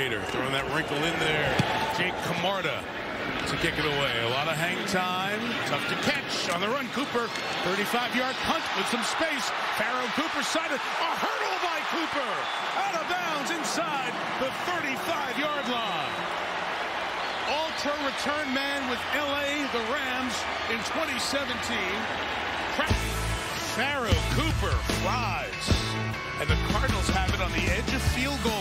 skater. Throwing that wrinkle in there. Jake Camarda to kick it away. A lot of hang time. Tough to catch. On the run, Cooper. 35-yard punt with some space. Pharoh Cooper sighted. A hurdle by Cooper. Out of bounds inside the 35-yard line. Ultra return man with L.A. the Rams in 2017. Pharoh Cooper flies. And the Cardinals have it on the edge of field goal.